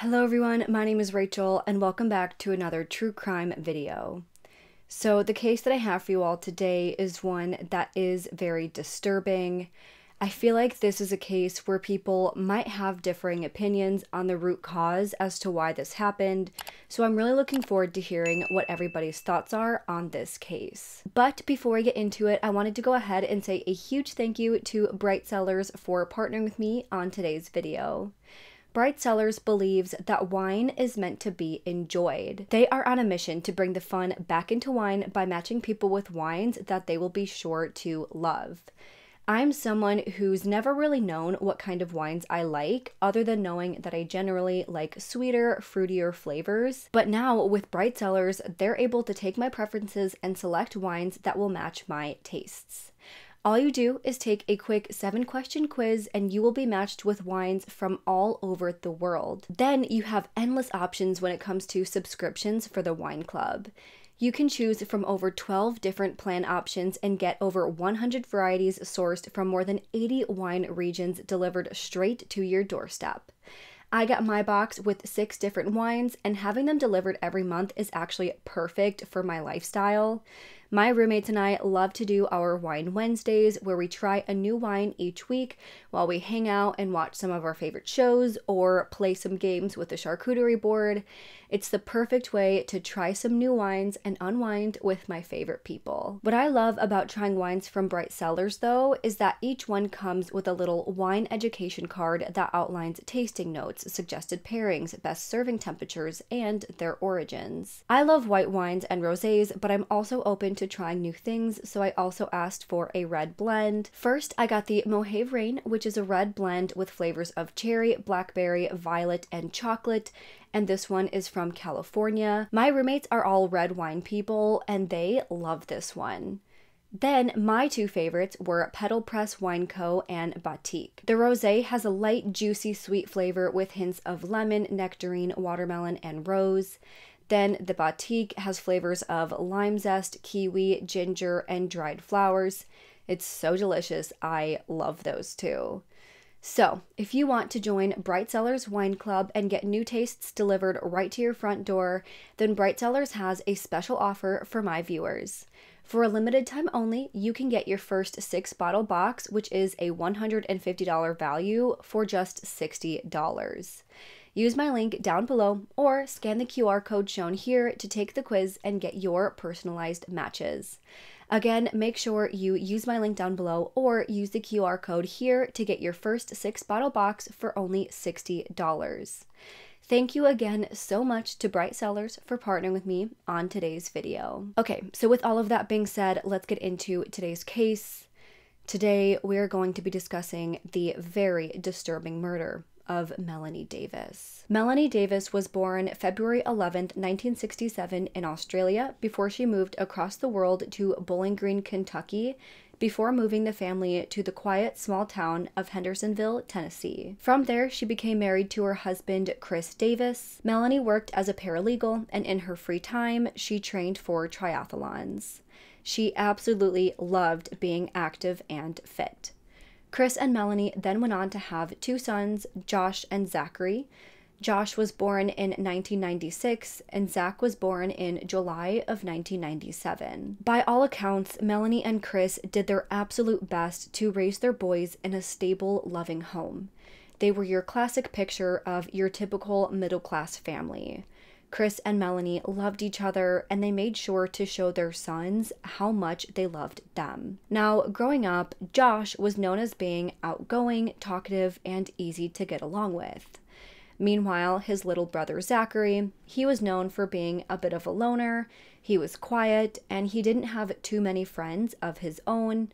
Hello everyone, my name is Rachel and welcome back to another true crime video. So the case that I have for you all today is one that is very disturbing. I feel like this is a case where people might have differing opinions on the root cause as to why this happened, so I'm really looking forward to hearing what everybody's thoughts are on this case. But before I get into it, I wanted to go ahead and say a huge thank you to Bright Cellars for partnering with me on today's video. Bright Cellars believes that wine is meant to be enjoyed. They are on a mission to bring the fun back into wine by matching people with wines that they will be sure to love. I'm someone who's never really known what kind of wines I like, other than knowing that I generally like sweeter, fruitier flavors. But now with Bright Cellars, they're able to take my preferences and select wines that will match my tastes. All you do is take a quick seven question quiz and you will be matched with wines from all over the world. Then you have endless options when it comes to subscriptions for the wine club. You can choose from over 12 different plan options and get over 100 varieties sourced from more than 80 wine regions delivered straight to your doorstep. I got my box with six different wines, and having them delivered every month is actually perfect for my lifestyle. My roommates and I love to do our Wine Wednesdays where we try a new wine each week while we hang out and watch some of our favorite shows or play some games with the charcuterie board. It's the perfect way to try some new wines and unwind with my favorite people. What I love about trying wines from Bright Cellars, though, is that each one comes with a little wine education card that outlines tasting notes, suggested pairings, best serving temperatures, and their origins. I love white wines and rosés, but I'm also open to trying new things, so I also asked for a red blend. First, I got the Mohave Rain, which is a red blend with flavors of cherry, blackberry, violet, and chocolate, and this one is from California. My roommates are all red wine people, and they love this one. Then my two favorites were Petal Press Wine Co. and Batik. The rosé has a light, juicy, sweet flavor with hints of lemon, nectarine, watermelon, and rose. Then the Batik has flavors of lime zest, kiwi, ginger, and dried flowers. It's so delicious. I love those too. So, if you want to join Bright Cellars Wine Club and get new tastes delivered right to your front door, then Bright Cellars has a special offer for my viewers. For a limited time only, you can get your first six bottle box, which is a $150 value, for just $60. Use my link down below or scan the QR code shown here to take the quiz and get your personalized matches. Again, make sure you use my link down below or use the QR code here to get your first six bottle box for only $60. Thank you again so much to Bright Cellars for partnering with me on today's video. Okay, so with all of that being said, let's get into today's case. Today, we're going to be discussing the very disturbing murder of Melanie Davis. Melanie Davis was born February 11, 1967, in Australia before she moved across the world to Bowling Green, Kentucky, before moving the family to the quiet small town of Hendersonville, Tennessee. From there, she became married to her husband, Chris Davis. Melanie worked as a paralegal, and in her free time, she trained for triathlons. She absolutely loved being active and fit. Chris and Melanie then went on to have two sons, Josh and Zachary. Josh was born in 1996 and Zach was born in July of 1997. By all accounts, Melanie and Chris did their absolute best to raise their boys in a stable, loving home. They were your classic picture of your typical middle class family. Chris and Melanie loved each other and they made sure to show their sons how much they loved them. Now, growing up, Josh was known as being outgoing, talkative, and easy to get along with. Meanwhile, his little brother Zachary, he was known for being a bit of a loner, he was quiet, and he didn't have too many friends of his own.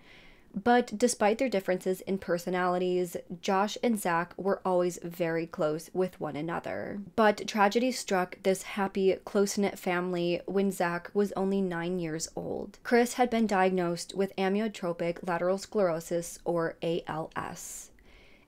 But despite their differences in personalities, Josh and Zach were always very close with one another. But tragedy struck this happy, close knit family when Zach was only nine years old. Chris had been diagnosed with amyotrophic lateral sclerosis, or ALS.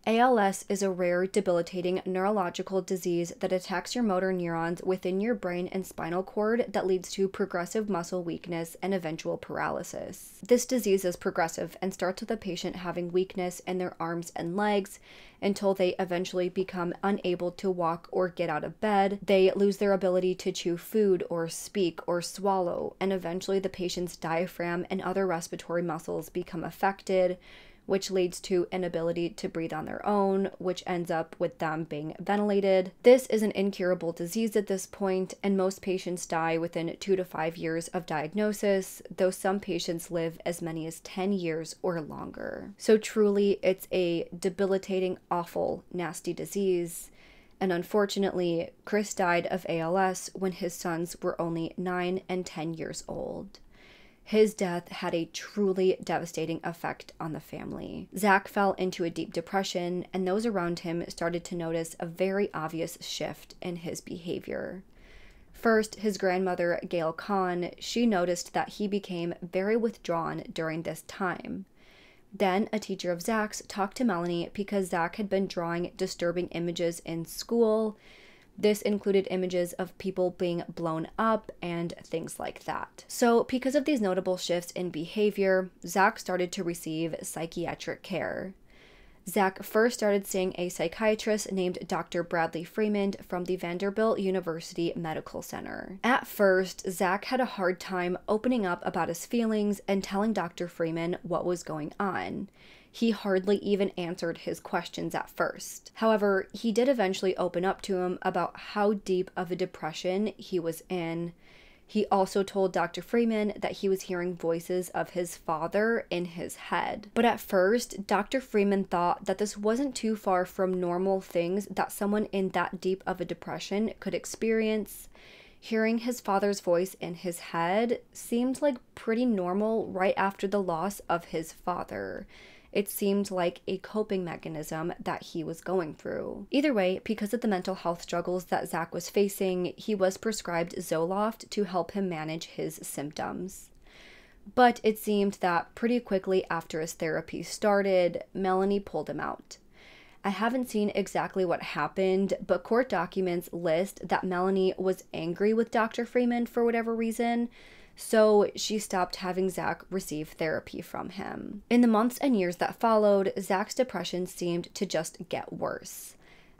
ALS is a rare, debilitating neurological disease that attacks your motor neurons within your brain and spinal cord that leads to progressive muscle weakness and eventual paralysis. This disease is progressive and starts with a patient having weakness in their arms and legs until they eventually become unable to walk or get out of bed. They lose their ability to chew food or speak or swallow, and eventually the patient's diaphragm and other respiratory muscles become affected which leads to inability to breathe on their own, which ends up with them being ventilated. This is an incurable disease at this point, and most patients die within two to five years of diagnosis, though some patients live as many as 10 years or longer. So, truly, it's a debilitating, awful, nasty disease. And unfortunately, Chris died of ALS when his sons were only 9 and 10 years old. His death had a truly devastating effect on the family. Zach fell into a deep depression, and those around him started to notice a very obvious shift in his behavior. First, his grandmother, Gail Kahn, she noticed that he became very withdrawn during this time. Then, a teacher of Zach's talked to Melanie because Zach had been drawing disturbing images in school this included images of people being blown up and things like that. So, because of these notable shifts in behavior, Zach started to receive psychiatric care. Zach first started seeing a psychiatrist named Dr. Bradley Freeman from the Vanderbilt University Medical Center. At first, Zach had a hard time opening up about his feelings and telling Dr. Freeman what was going on he hardly even answered his questions at first. However, he did eventually open up to him about how deep of a depression he was in. He also told Dr. Freeman that he was hearing voices of his father in his head. But at first, Dr. Freeman thought that this wasn't too far from normal things that someone in that deep of a depression could experience. Hearing his father's voice in his head seemed like pretty normal right after the loss of his father. It seemed like a coping mechanism that he was going through. Either way, because of the mental health struggles that Zach was facing, he was prescribed Zoloft to help him manage his symptoms. But it seemed that pretty quickly after his therapy started, Melanie pulled him out. I haven't seen exactly what happened, but court documents list that Melanie was angry with Dr. Freeman for whatever reason, so she stopped having Zach receive therapy from him. In the months and years that followed, Zach's depression seemed to just get worse.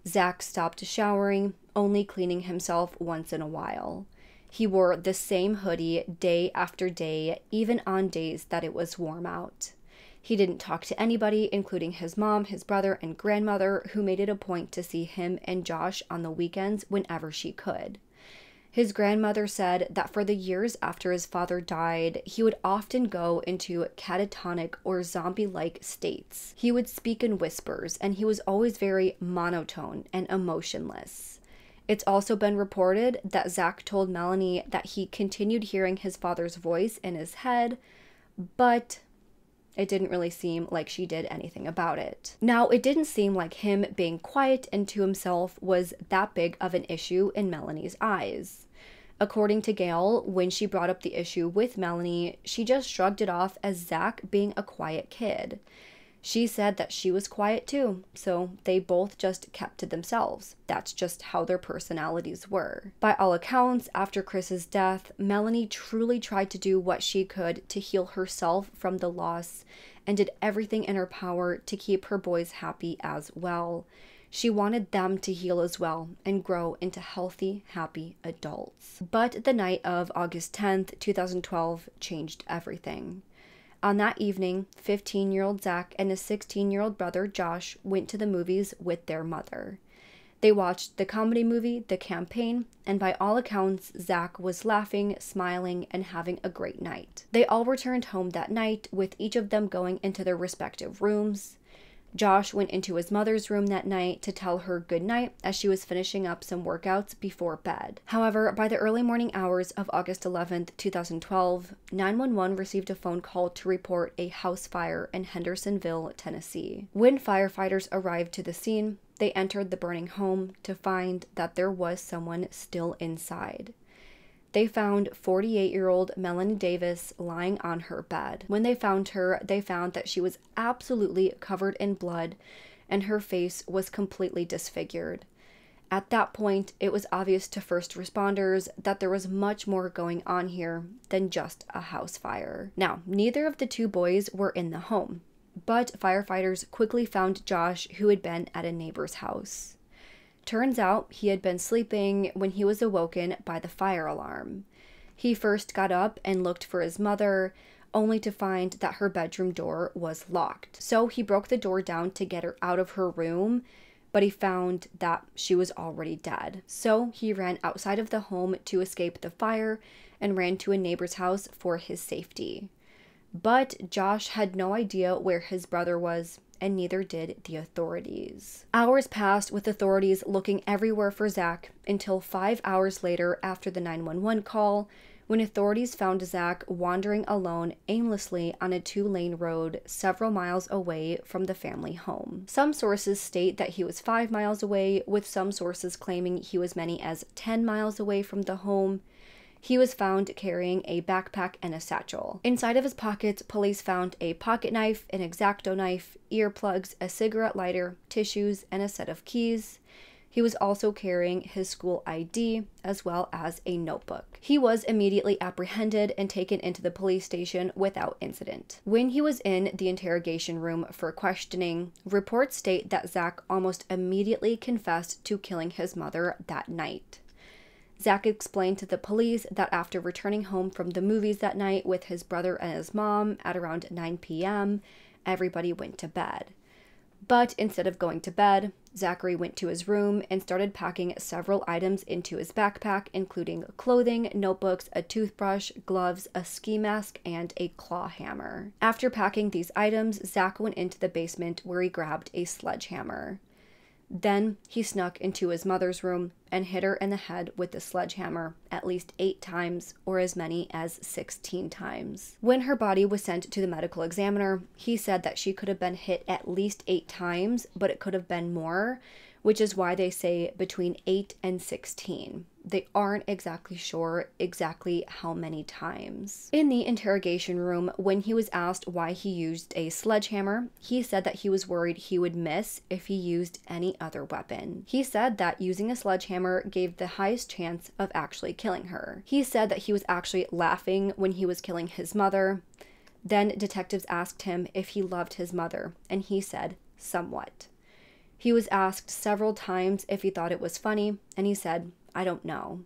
Zach stopped showering, only cleaning himself once in a while. He wore the same hoodie day after day, even on days that it was warm out. He didn't talk to anybody, including his mom, his brother, and grandmother, who made it a point to see him and Josh on the weekends whenever she could. His grandmother said that for the years after his father died, he would often go into catatonic or zombie like states. He would speak in whispers, and he was always very monotone and emotionless. It's also been reported that Zach told Melanie that he continued hearing his father's voice in his head, but it didn't really seem like she did anything about it. Now, it didn't seem like him being quiet and to himself was that big of an issue in Melanie's eyes. According to Gail, when she brought up the issue with Melanie, she just shrugged it off as Zach being a quiet kid. She said that she was quiet too, so they both just kept to themselves. That's just how their personalities were. By all accounts, after Chris's death, Melanie truly tried to do what she could to heal herself from the loss and did everything in her power to keep her boys happy as well. She wanted them to heal as well and grow into healthy, happy adults. But the night of August 10th, 2012 changed everything. On that evening, 15 year old Zach and his 16 year old brother Josh went to the movies with their mother. They watched the comedy movie The Campaign, and by all accounts, Zach was laughing, smiling, and having a great night. They all returned home that night, with each of them going into their respective rooms. Josh went into his mother's room that night to tell her good night as she was finishing up some workouts before bed. However, by the early morning hours of August 11th, 2012, 911 received a phone call to report a house fire in Hendersonville, Tennessee. When firefighters arrived to the scene, they entered the burning home to find that there was someone still inside they found 48 year old Melanie Davis lying on her bed. When they found her, they found that she was absolutely covered in blood and her face was completely disfigured. At that point, it was obvious to first responders that there was much more going on here than just a house fire. Now, neither of the two boys were in the home, but firefighters quickly found Josh, who had been at a neighbor's house. Turns out he had been sleeping when he was awoken by the fire alarm. He first got up and looked for his mother, only to find that her bedroom door was locked. So he broke the door down to get her out of her room, but he found that she was already dead. So he ran outside of the home to escape the fire and ran to a neighbor's house for his safety. But Josh had no idea where his brother was, and neither did the authorities. Hours passed with authorities looking everywhere for Zach until five hours later, after the 911 call, when authorities found Zach wandering alone aimlessly on a two lane road several miles away from the family home. Some sources state that he was five miles away, with some sources claiming he was many as 10 miles away from the home. He was found carrying a backpack and a satchel. Inside of his pockets, police found a pocket knife, an exacto knife, earplugs, a cigarette lighter, tissues, and a set of keys. He was also carrying his school ID as well as a notebook. He was immediately apprehended and taken into the police station without incident. When he was in the interrogation room for questioning, reports state that Zach almost immediately confessed to killing his mother that night. Zach explained to the police that after returning home from the movies that night with his brother and his mom at around 9 p.m., everybody went to bed. But instead of going to bed, Zachary went to his room and started packing several items into his backpack, including clothing, notebooks, a toothbrush, gloves, a ski mask, and a claw hammer. After packing these items, Zach went into the basement where he grabbed a sledgehammer. Then he snuck into his mother's room and hit her in the head with the sledgehammer at least eight times or as many as 16 times. When her body was sent to the medical examiner, he said that she could have been hit at least eight times, but it could have been more which is why they say between 8 and 16. They aren't exactly sure exactly how many times. In the interrogation room, when he was asked why he used a sledgehammer, he said that he was worried he would miss if he used any other weapon. He said that using a sledgehammer gave the highest chance of actually killing her. He said that he was actually laughing when he was killing his mother. Then detectives asked him if he loved his mother, and he said, somewhat. He was asked several times if he thought it was funny, and he said, I don't know.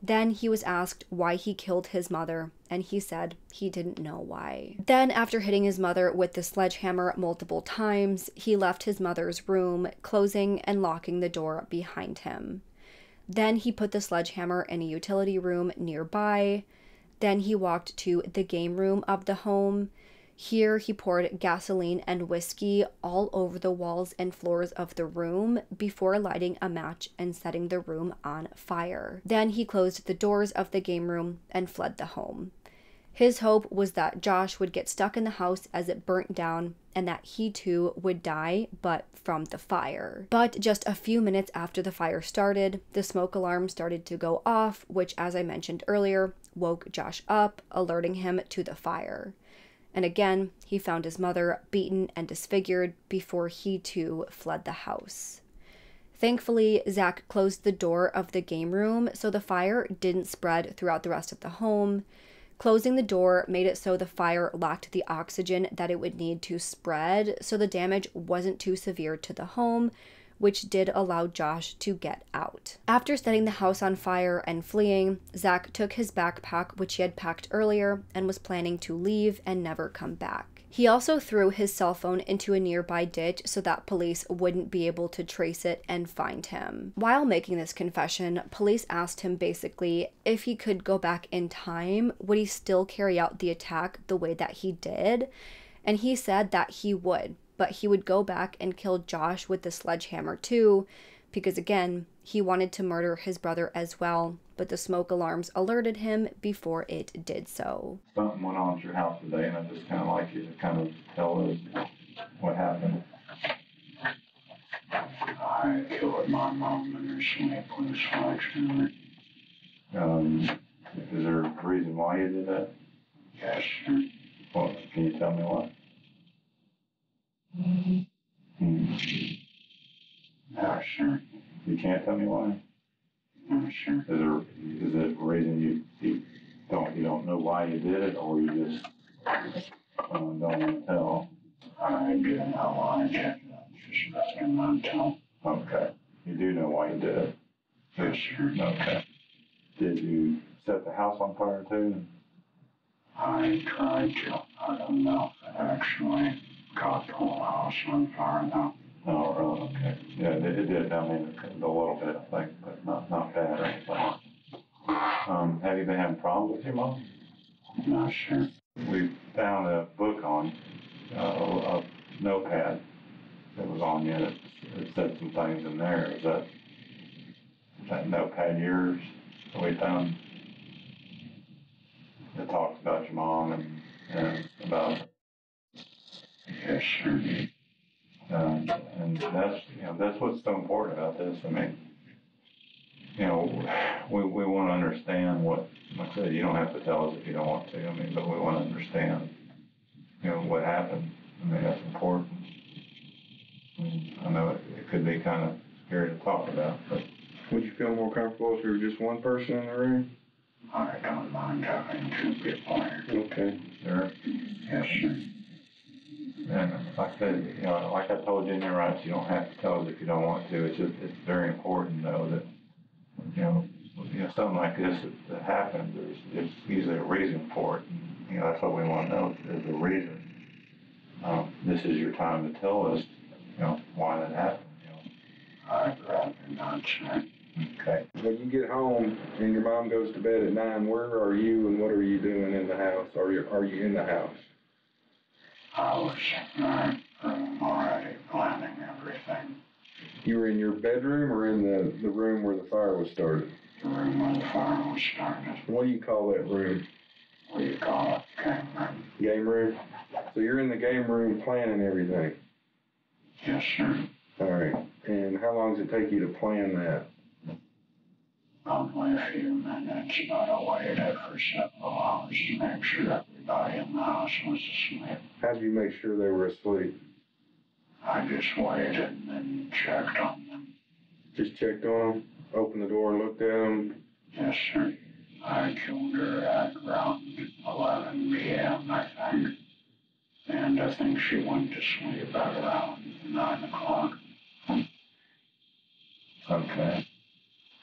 Then he was asked why he killed his mother, and he said he didn't know why. Then, after hitting his mother with the sledgehammer multiple times, he left his mother's room, closing and locking the door behind him. Then he put the sledgehammer in a utility room nearby. Then he walked to the game room of the home. Here he poured gasoline and whiskey all over the walls and floors of the room before lighting a match and setting the room on fire. Then he closed the doors of the game room and fled the home. His hope was that Josh would get stuck in the house as it burnt down and that he too would die, but from the fire. But just a few minutes after the fire started, the smoke alarm started to go off, which, as I mentioned earlier, woke Josh up, alerting him to the fire and again he found his mother beaten and disfigured before he too fled the house. Thankfully, Zach closed the door of the game room so the fire didn't spread throughout the rest of the home. Closing the door made it so the fire lacked the oxygen that it would need to spread, so the damage wasn't too severe to the home, which did allow Josh to get out. After setting the house on fire and fleeing, Zach took his backpack, which he had packed earlier, and was planning to leave and never come back. He also threw his cell phone into a nearby ditch so that police wouldn't be able to trace it and find him. While making this confession, police asked him basically if he could go back in time, would he still carry out the attack the way that he did? And he said that he would, but he would go back and kill Josh with the sledgehammer too, because again, he wanted to murder his brother as well, but the smoke alarms alerted him before it did so. Something went on at your house today, and I just kind of like you to kind of tell us what happened. I killed my mom in her sleep with a sledgehammer. Um, is there a reason why you did that? Yes, sir. Well, can you tell me what? Yeah, sure. You can't tell me why? Yeah, sure. Is there, is it a reason you, you don't, you don't know why you did it, or you just, um, don't wanna tell? I didn't know why I did it. Just tell. Okay, you do know why you did it? Yes, sir. Okay. Did you set the house on fire too? I tried to. I don't know if actually whole house on fire though. Oh, really? Okay. Yeah, it, it did, I mean, a little bit, I think, but not, not bad or. Um, have you been having problems with your mom? No, sir. We found a book on, uh, a notepad that was on you, that it said some things in there, is that, is that notepad yours that we found? It talks about your mom and, and about, Yes, sir. um, and that's, you know, that's what's so important about this, I mean, you know, we, we wanna understand what, like I said, you don't have to tell us if you don't want to, I mean, but we wanna understand, you know, what happened, I mean, that's important. And I know it, it could be kinda scary to talk about, but Would you feel more comfortable if there was just one person in the room? I don't mind having two people here. Okay. there, Yes, sir. And like I said, you know, like I told you in your rights, you don't have to tell us if you don't want to, it's just, it's very important though that, you know, you know, something like this that, that happens, there's, there's usually a reason for it, and, you know, that's what we wanna know, if there's a reason. Um, this is your time to tell us, you know, why that happened, you know. I'd rather not, sir. Okay. When you get home and your mom goes to bed at nine, where are you and what are you doing in the house? Are you, are you in the house? I was in my room already planning everything. You were in your bedroom or in the, the room where the fire was started? The room where the fire was started. What do you call that room? What do you call it? Game room. Game room? So you're in the game room planning everything? Yes, sir. All right. And how long does it take you to plan that? Only a few minutes, but I waited for several hours to make sure everybody in the house was asleep. How did you make sure they were asleep? I just waited and then checked on them. Just checked on them, opened the door, and looked at them. Yes, sir. I killed her at around 11 p.m., I think. And I think she went to sleep at around 9 o'clock. Okay.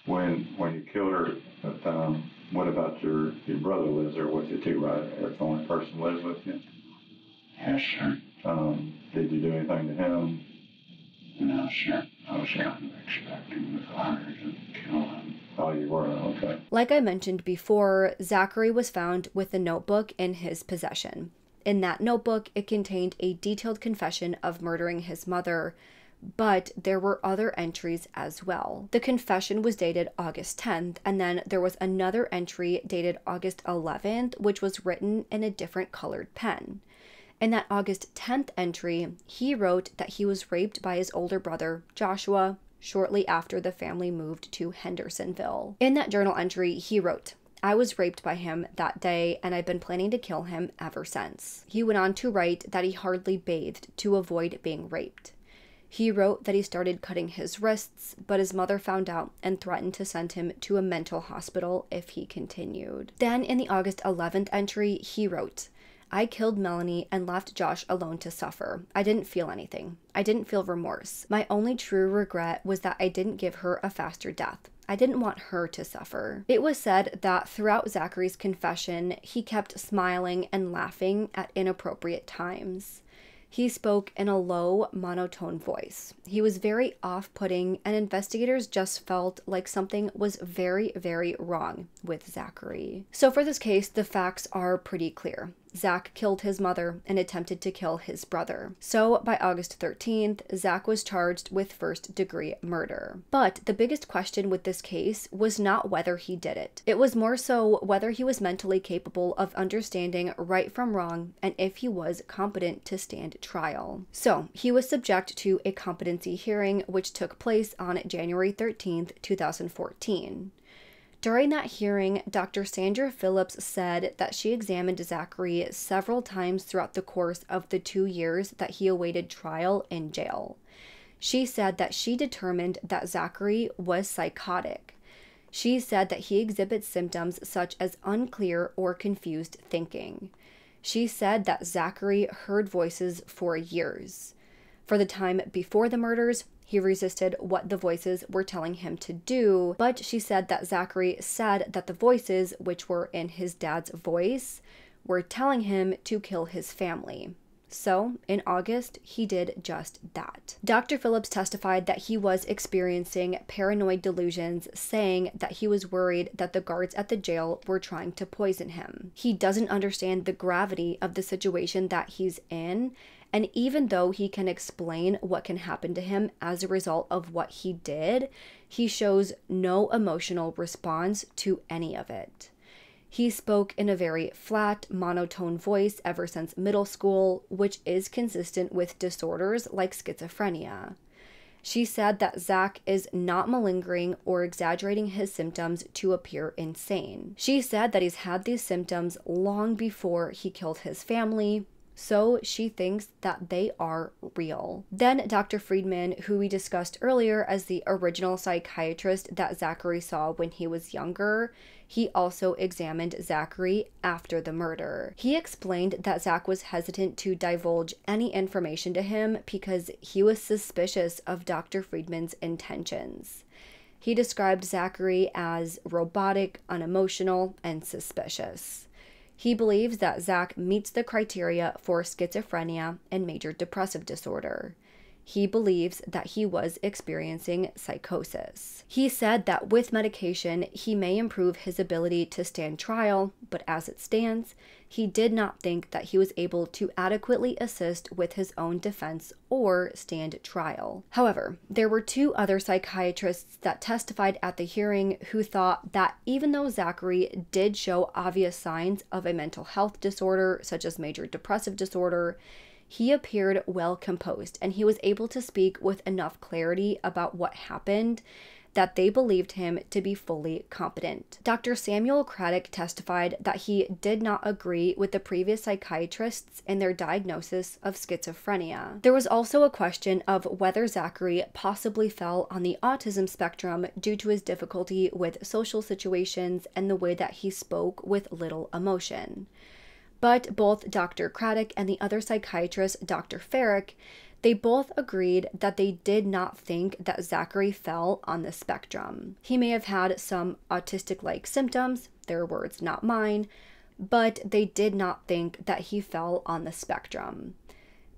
When, when you killed her, um, what about your, your brother lives there with you too, right? That's the only person who lives with you? Yes, sir. Um, did you do anything to him? No, sir. I was kind of expecting the fire to kill him. Oh, you were, okay. Like I mentioned before, Zachary was found with a notebook in his possession. In that notebook, it contained a detailed confession of murdering his mother, but there were other entries as well. The confession was dated August 10th, and then there was another entry dated August 11th, which was written in a different colored pen. In that August 10th entry, he wrote that he was raped by his older brother, Joshua, shortly after the family moved to Hendersonville. In that journal entry, he wrote, I was raped by him that day, and I've been planning to kill him ever since. He went on to write that he hardly bathed to avoid being raped. He wrote that he started cutting his wrists, but his mother found out and threatened to send him to a mental hospital if he continued. Then, in the August 11th entry, he wrote, I killed Melanie and left Josh alone to suffer. I didn't feel anything. I didn't feel remorse. My only true regret was that I didn't give her a faster death. I didn't want her to suffer. It was said that throughout Zachary's confession, he kept smiling and laughing at inappropriate times. He spoke in a low, monotone voice. He was very off putting, and investigators just felt like something was very, very wrong with Zachary. So, for this case, the facts are pretty clear. Zach killed his mother and attempted to kill his brother. So, by August 13th, Zach was charged with first degree murder. But the biggest question with this case was not whether he did it, it was more so whether he was mentally capable of understanding right from wrong and if he was competent to stand trial. So, he was subject to a competency hearing, which took place on January 13th, 2014. During that hearing, Dr. Sandra Phillips said that she examined Zachary several times throughout the course of the two years that he awaited trial in jail. She said that she determined that Zachary was psychotic. She said that he exhibits symptoms such as unclear or confused thinking. She said that Zachary heard voices for years. For the time before the murders, he resisted what the voices were telling him to do, but she said that Zachary said that the voices, which were in his dad's voice, were telling him to kill his family. So, in August, he did just that. Dr. Phillips testified that he was experiencing paranoid delusions, saying that he was worried that the guards at the jail were trying to poison him. He doesn't understand the gravity of the situation that he's in, and even though he can explain what can happen to him as a result of what he did, he shows no emotional response to any of it. He spoke in a very flat, monotone voice ever since middle school, which is consistent with disorders like schizophrenia. She said that Zach is not malingering or exaggerating his symptoms to appear insane. She said that he's had these symptoms long before he killed his family, so she thinks that they are real. Then Dr. Friedman, who we discussed earlier as the original psychiatrist that Zachary saw when he was younger, he also examined Zachary after the murder. He explained that Zach was hesitant to divulge any information to him because he was suspicious of Dr. Friedman's intentions. He described Zachary as robotic, unemotional, and suspicious. He believes that Zach meets the criteria for schizophrenia and major depressive disorder. He believes that he was experiencing psychosis. He said that with medication, he may improve his ability to stand trial, but as it stands, he did not think that he was able to adequately assist with his own defense or stand trial. However, there were two other psychiatrists that testified at the hearing who thought that even though Zachary did show obvious signs of a mental health disorder, such as major depressive disorder, he appeared well composed and he was able to speak with enough clarity about what happened that they believed him to be fully competent. Dr. Samuel Craddock testified that he did not agree with the previous psychiatrists in their diagnosis of schizophrenia. There was also a question of whether Zachary possibly fell on the autism spectrum due to his difficulty with social situations and the way that he spoke with little emotion. But both Dr. Craddock and the other psychiatrist, Dr. Farrick, they both agreed that they did not think that Zachary fell on the spectrum. He may have had some autistic like symptoms, their words, not mine, but they did not think that he fell on the spectrum.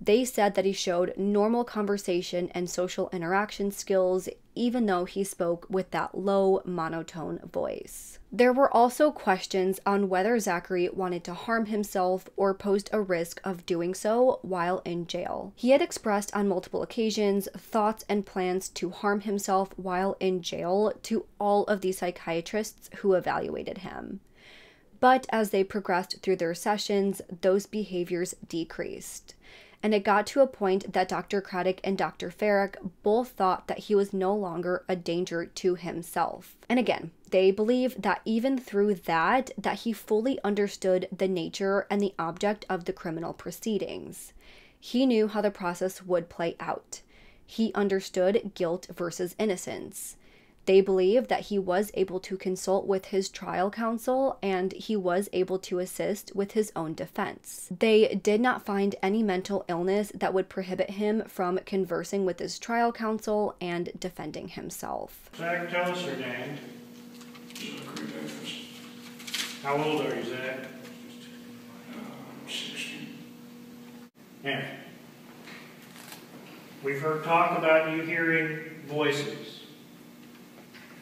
They said that he showed normal conversation and social interaction skills, even though he spoke with that low monotone voice. There were also questions on whether Zachary wanted to harm himself or posed a risk of doing so while in jail. He had expressed on multiple occasions thoughts and plans to harm himself while in jail to all of the psychiatrists who evaluated him. But as they progressed through their sessions, those behaviors decreased and it got to a point that Dr. Craddock and Dr. Farrick both thought that he was no longer a danger to himself. And again, they believe that even through that that he fully understood the nature and the object of the criminal proceedings. He knew how the process would play out. He understood guilt versus innocence. They believe that he was able to consult with his trial counsel and he was able to assist with his own defense. They did not find any mental illness that would prohibit him from conversing with his trial counsel and defending himself. Zach. Zachary Davis, How old are you, Zach? um, 60. Now, we've heard talk about you hearing voices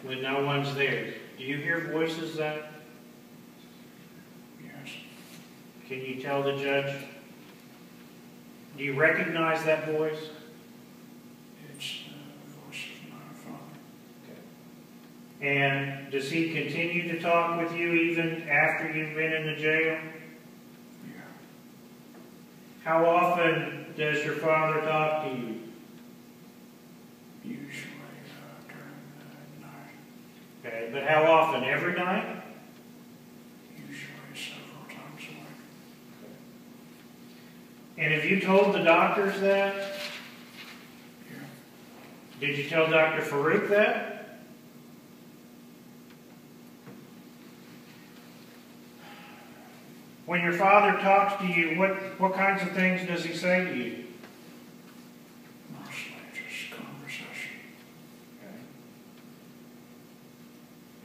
when no one's there. Do you hear voices, Zach? Yes, Can you tell the judge? Do you recognize that voice? it's uh, the voice of my father. Okay. And does he continue to talk with you even after you've been in the jail? Yeah, How often does your father talk to you? usually uh, during the night, Okay, but how often? Every night? usually several times a week. And have you told the doctors that? Yeah, Did you tell Dr. Farouk that? When your father talks to you, what, what kinds of things does he say to you? Mostly just conversation.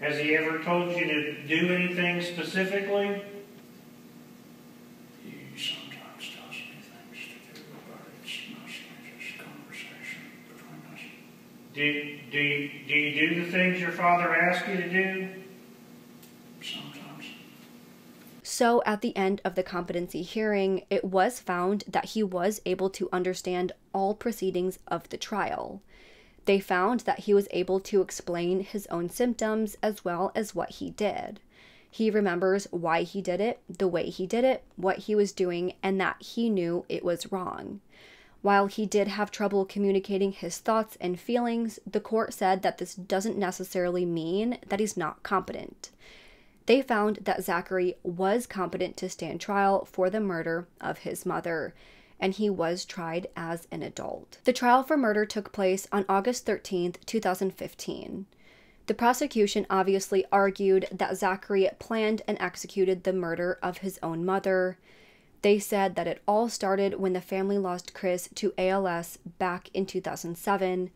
Has he ever told you to do anything specifically? He sometimes tells me things to do, but it's mostly just conversation between us. Do, do, you, do you do the things your father asks you to do? Sometimes. So, at the end of the competency hearing, it was found that he was able to understand all proceedings of the trial. They found that he was able to explain his own symptoms as well as what he did. He remembers why he did it, the way he did it, what he was doing, and that he knew it was wrong. While he did have trouble communicating his thoughts and feelings, the court said that this doesn't necessarily mean that he's not competent. They found that Zachary was competent to stand trial for the murder of his mother, and he was tried as an adult. The trial for murder took place on August 13th, 2015. The prosecution obviously argued that Zachary planned and executed the murder of his own mother. They said that it all started when the family lost Chris to ALS back in 2007.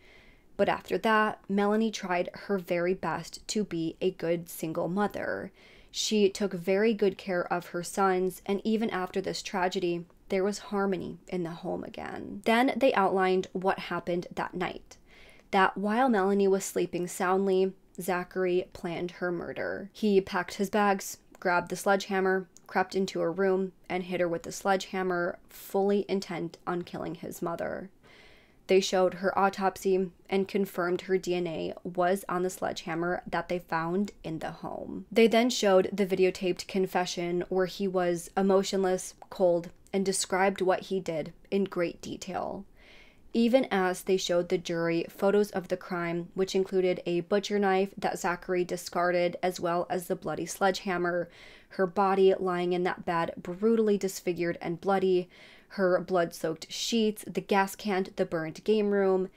But after that, Melanie tried her very best to be a good single mother. She took very good care of her sons, and even after this tragedy, there was harmony in the home again. Then they outlined what happened that night. That while Melanie was sleeping soundly, Zachary planned her murder. He packed his bags, grabbed the sledgehammer, crept into her room, and hit her with the sledgehammer, fully intent on killing his mother. They showed her autopsy and confirmed her DNA was on the sledgehammer that they found in the home. They then showed the videotaped confession where he was emotionless, cold, and described what he did in great detail. Even as they showed the jury photos of the crime, which included a butcher knife that Zachary discarded, as well as the bloody sledgehammer, her body lying in that bed, brutally disfigured and bloody, her blood soaked sheets, the gas can, the burned game room.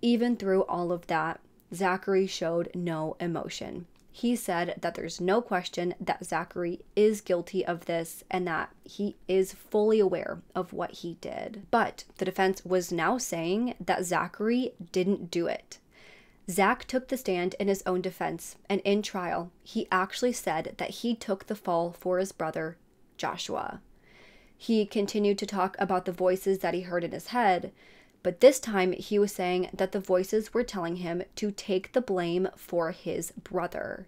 Even through all of that, Zachary showed no emotion. He said that there's no question that Zachary is guilty of this and that he is fully aware of what he did. But the defense was now saying that Zachary didn't do it. Zach took the stand in his own defense, and in trial, he actually said that he took the fall for his brother, Joshua. He continued to talk about the voices that he heard in his head, but this time he was saying that the voices were telling him to take the blame for his brother.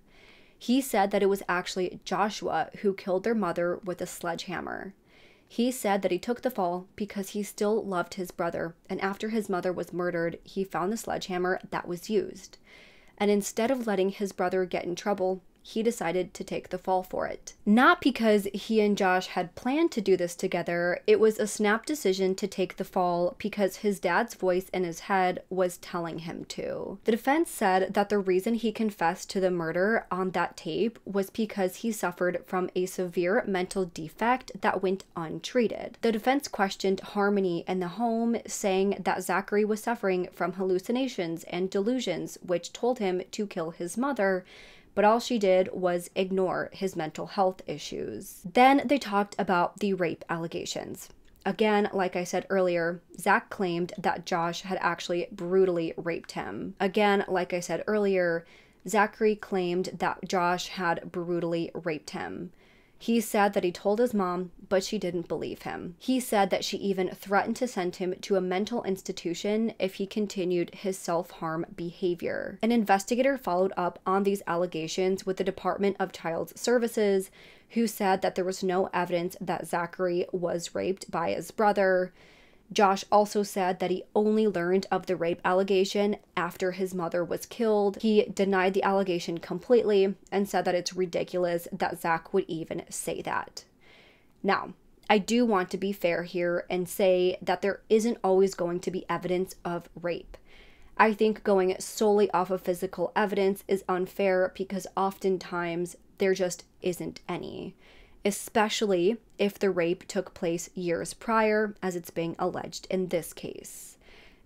He said that it was actually Joshua who killed their mother with a sledgehammer. He said that he took the fall because he still loved his brother, and after his mother was murdered, he found the sledgehammer that was used. And instead of letting his brother get in trouble, he decided to take the fall for it. Not because he and Josh had planned to do this together, it was a snap decision to take the fall because his dad's voice in his head was telling him to. The defense said that the reason he confessed to the murder on that tape was because he suffered from a severe mental defect that went untreated. The defense questioned harmony in the home, saying that Zachary was suffering from hallucinations and delusions, which told him to kill his mother but all she did was ignore his mental health issues. Then they talked about the rape allegations. Again, like I said earlier, Zach claimed that Josh had actually brutally raped him. Again, like I said earlier, Zachary claimed that Josh had brutally raped him. He said that he told his mom, but she didn't believe him. He said that she even threatened to send him to a mental institution if he continued his self harm behavior. An investigator followed up on these allegations with the Department of Child Services, who said that there was no evidence that Zachary was raped by his brother. Josh also said that he only learned of the rape allegation after his mother was killed. He denied the allegation completely and said that it's ridiculous that Zach would even say that. Now, I do want to be fair here and say that there isn't always going to be evidence of rape. I think going solely off of physical evidence is unfair because oftentimes there just isn't any especially if the rape took place years prior, as it's being alleged in this case.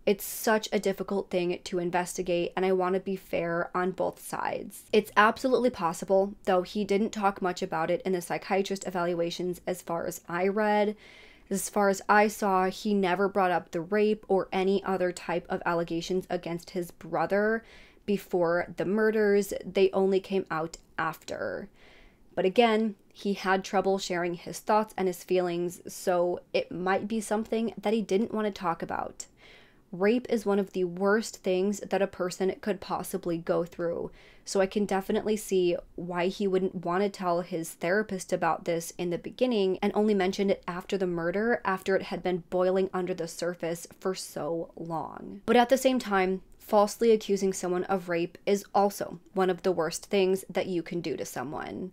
It's such a difficult thing to investigate, and I want to be fair on both sides. It's absolutely possible, though he didn't talk much about it in the psychiatrist evaluations as far as I read. As far as I saw, he never brought up the rape or any other type of allegations against his brother before the murders. They only came out after. But again, he had trouble sharing his thoughts and his feelings, so it might be something that he didn't want to talk about. Rape is one of the worst things that a person could possibly go through. So I can definitely see why he wouldn't want to tell his therapist about this in the beginning and only mentioned it after the murder, after it had been boiling under the surface for so long. But at the same time, falsely accusing someone of rape is also one of the worst things that you can do to someone.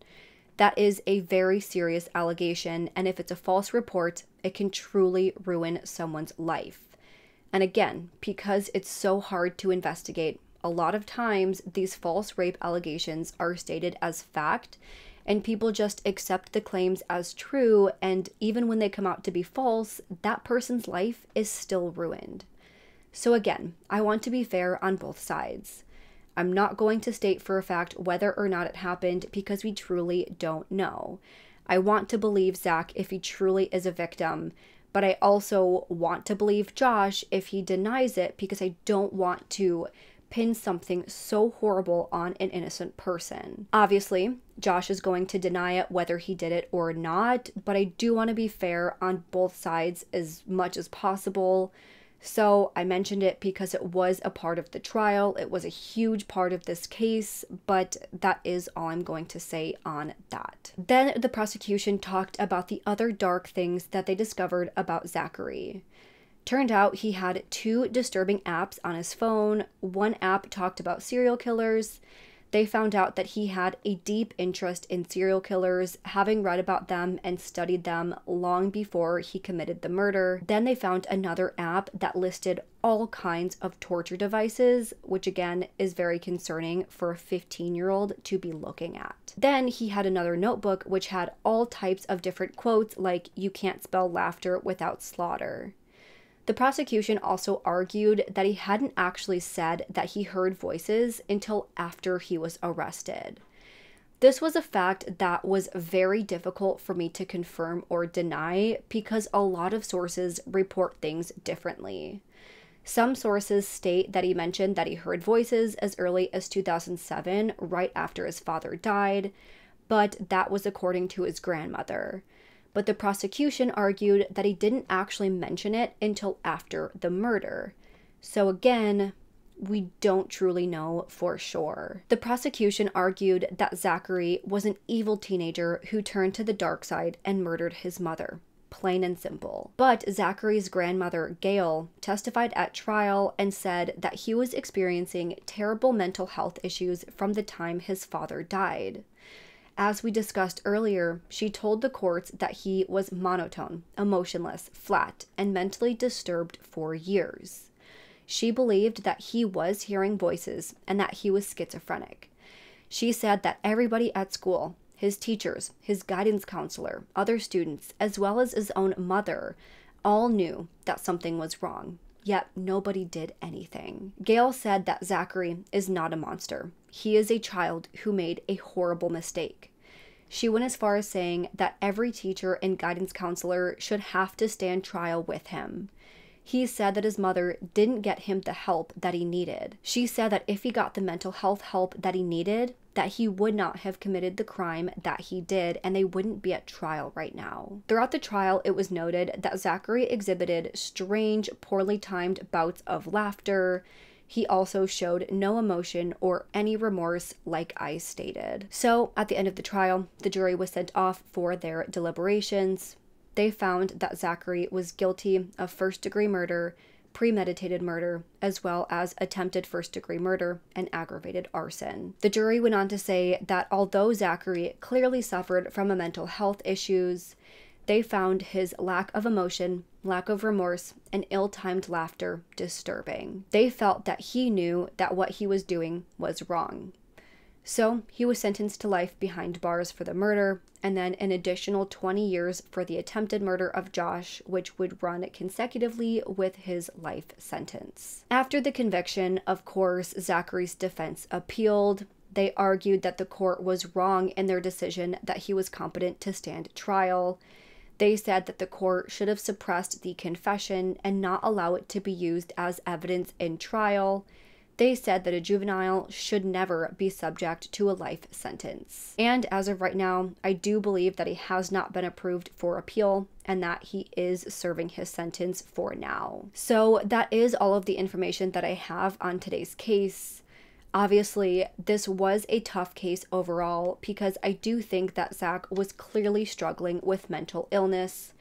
That is a very serious allegation, and if it's a false report, it can truly ruin someone's life. And again, because it's so hard to investigate, a lot of times these false rape allegations are stated as fact, and people just accept the claims as true. And even when they come out to be false, that person's life is still ruined. So, again, I want to be fair on both sides. I'm not going to state for a fact whether or not it happened because we truly don't know. I want to believe Zach if he truly is a victim, but I also want to believe Josh if he denies it because I don't want to pin something so horrible on an innocent person. Obviously, Josh is going to deny it whether he did it or not, but I do want to be fair on both sides as much as possible. So I mentioned it because it was a part of the trial. It was a huge part of this case, but that is all I'm going to say on that. Then the prosecution talked about the other dark things that they discovered about Zachary. Turned out he had two disturbing apps on his phone. One app talked about serial killers, they found out that he had a deep interest in serial killers, having read about them and studied them long before he committed the murder. Then they found another app that listed all kinds of torture devices, which again is very concerning for a 15 year old to be looking at. Then he had another notebook which had all types of different quotes like, You can't spell laughter without slaughter. The prosecution also argued that he hadn't actually said that he heard voices until after he was arrested. This was a fact that was very difficult for me to confirm or deny because a lot of sources report things differently. Some sources state that he mentioned that he heard voices as early as 2007, right after his father died, but that was according to his grandmother but the prosecution argued that he didn't actually mention it until after the murder. So again, we don't truly know for sure. The prosecution argued that Zachary was an evil teenager who turned to the dark side and murdered his mother. Plain and simple. But Zachary's grandmother, Gail, testified at trial and said that he was experiencing terrible mental health issues from the time his father died. As we discussed earlier, she told the courts that he was monotone, emotionless, flat, and mentally disturbed for years. She believed that he was hearing voices and that he was schizophrenic. She said that everybody at school, his teachers, his guidance counselor, other students, as well as his own mother, all knew that something was wrong, yet nobody did anything. Gail said that Zachary is not a monster. He is a child who made a horrible mistake. She went as far as saying that every teacher and guidance counselor should have to stand trial with him. He said that his mother didn't get him the help that he needed. She said that if he got the mental health help that he needed, that he would not have committed the crime that he did and they wouldn't be at trial right now. Throughout the trial, it was noted that Zachary exhibited strange, poorly timed bouts of laughter. He also showed no emotion or any remorse, like I stated. So, at the end of the trial, the jury was sent off for their deliberations they found that Zachary was guilty of first degree murder, premeditated murder, as well as attempted first degree murder and aggravated arson. The jury went on to say that although Zachary clearly suffered from a mental health issues, they found his lack of emotion, lack of remorse, and ill timed laughter disturbing. They felt that he knew that what he was doing was wrong. So he was sentenced to life behind bars for the murder, and then an additional 20 years for the attempted murder of Josh, which would run consecutively with his life sentence. After the conviction, of course, Zachary's defense appealed. They argued that the court was wrong in their decision that he was competent to stand trial. They said that the court should have suppressed the confession and not allow it to be used as evidence in trial they said that a juvenile should never be subject to a life sentence. And as of right now, I do believe that he has not been approved for appeal and that he is serving his sentence for now. So that is all of the information that I have on today's case. Obviously, this was a tough case overall because I do think that Zach was clearly struggling with mental illness.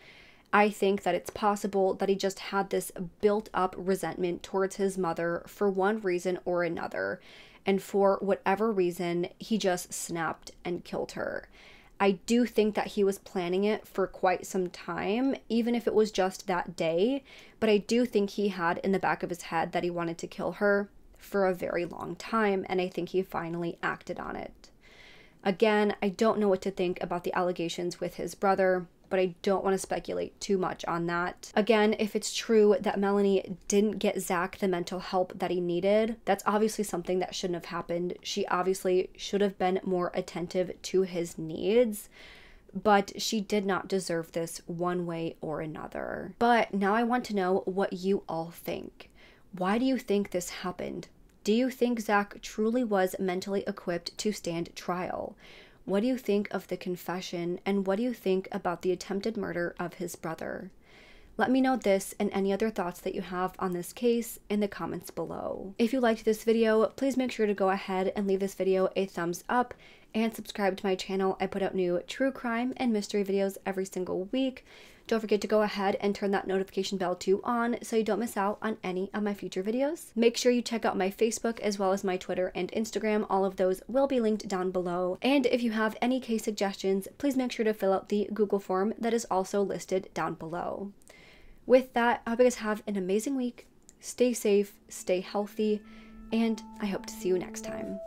I think that it's possible that he just had this built up resentment towards his mother for one reason or another. And for whatever reason, he just snapped and killed her. I do think that he was planning it for quite some time, even if it was just that day. But I do think he had in the back of his head that he wanted to kill her for a very long time. And I think he finally acted on it. Again, I don't know what to think about the allegations with his brother but I don't want to speculate too much on that. Again, if it's true that Melanie didn't get Zach the mental help that he needed, that's obviously something that shouldn't have happened. She obviously should have been more attentive to his needs but she did not deserve this one way or another. But now I want to know what you all think. Why do you think this happened? Do you think Zach truly was mentally equipped to stand trial? What do you think of the confession, and what do you think about the attempted murder of his brother? Let me know this and any other thoughts that you have on this case in the comments below. If you liked this video, please make sure to go ahead and leave this video a thumbs up and subscribe to my channel. I put out new true crime and mystery videos every single week. Don't forget to go ahead and turn that notification bell too on so you don't miss out on any of my future videos. Make sure you check out my Facebook as well as my Twitter and Instagram. All of those will be linked down below. And if you have any case suggestions, please make sure to fill out the Google form that is also listed down below. With that, I hope you guys have an amazing week. Stay safe, stay healthy, and I hope to see you next time.